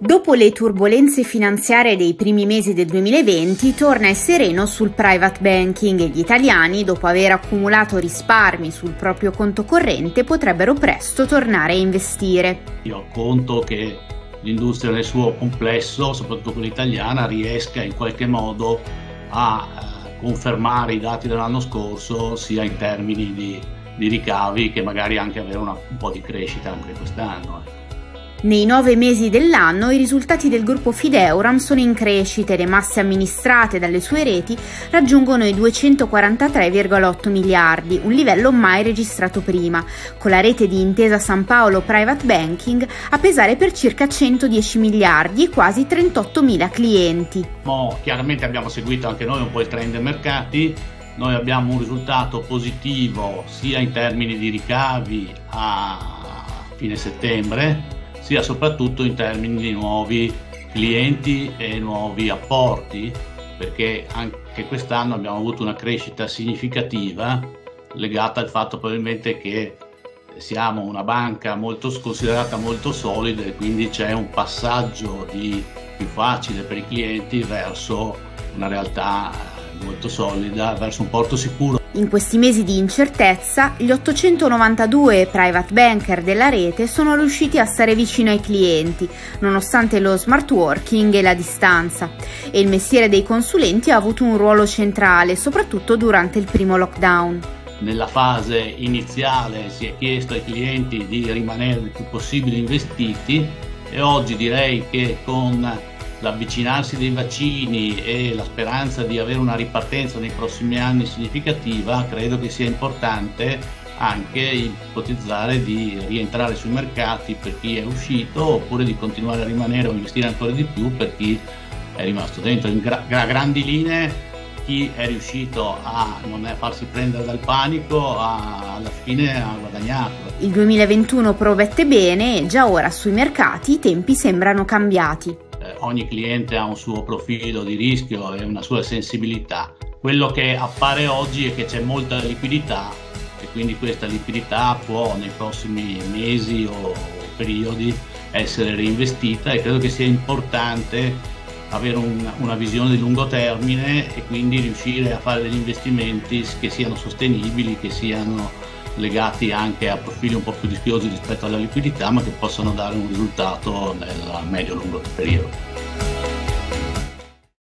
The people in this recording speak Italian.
Dopo le turbulenze finanziarie dei primi mesi del 2020, torna il sereno sul private banking e gli italiani, dopo aver accumulato risparmi sul proprio conto corrente, potrebbero presto tornare a investire. Io conto che l'industria nel suo complesso, soprattutto quella italiana, riesca in qualche modo a eh, confermare i dati dell'anno scorso, sia in termini di, di ricavi che magari anche avere una, un po' di crescita anche quest'anno. Nei nove mesi dell'anno i risultati del gruppo Fideuram sono in crescita e le masse amministrate dalle sue reti raggiungono i 243,8 miliardi, un livello mai registrato prima, con la rete di Intesa San Paolo Private Banking a pesare per circa 110 miliardi e quasi 38 mila clienti. Mo, chiaramente abbiamo seguito anche noi un po' il trend dei mercati, noi abbiamo un risultato positivo sia in termini di ricavi a fine settembre sia soprattutto in termini di nuovi clienti e nuovi apporti, perché anche quest'anno abbiamo avuto una crescita significativa legata al fatto probabilmente che siamo una banca molto considerata molto solida e quindi c'è un passaggio di più facile per i clienti verso una realtà molto solida, verso un porto sicuro in questi mesi di incertezza, gli 892 private banker della rete sono riusciti a stare vicino ai clienti, nonostante lo smart working e la distanza, e il mestiere dei consulenti ha avuto un ruolo centrale, soprattutto durante il primo lockdown. Nella fase iniziale si è chiesto ai clienti di rimanere il più possibile investiti e oggi direi che con l'avvicinarsi dei vaccini e la speranza di avere una ripartenza nei prossimi anni significativa, credo che sia importante anche ipotizzare di rientrare sui mercati per chi è uscito oppure di continuare a rimanere o investire ancora di più per chi è rimasto dentro. In gra- grandi linee chi è riuscito a non farsi prendere dal panico ha, alla fine ha guadagnato. Il 2021 promette bene e già ora sui mercati i tempi sembrano cambiati ogni cliente ha un suo profilo di rischio e una sua sensibilità. Quello che appare oggi è che c'è molta liquidità e quindi questa liquidità può nei prossimi mesi o periodi essere reinvestita e credo che sia importante avere un, una visione di lungo termine e quindi riuscire a fare degli investimenti che siano sostenibili, che siano legati anche a profili un po' più rischiosi rispetto alla liquidità, ma che possono dare un risultato nel medio-lungo periodo.